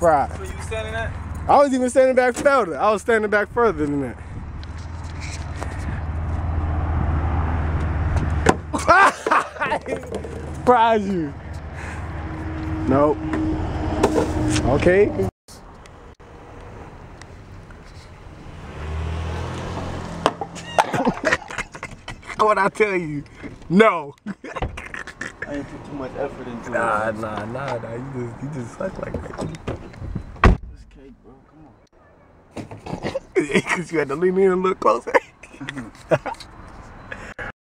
Right. Where you standing at? I was even standing back further. I was standing back further than that. Surprise you. Nope. Okay. what I tell you? No. I didn't put too much effort into Nah, it. nah, nah, nah. You just, you just suck like that. Bro. Come on. Because you had to lean in a little closer. Uh-huh.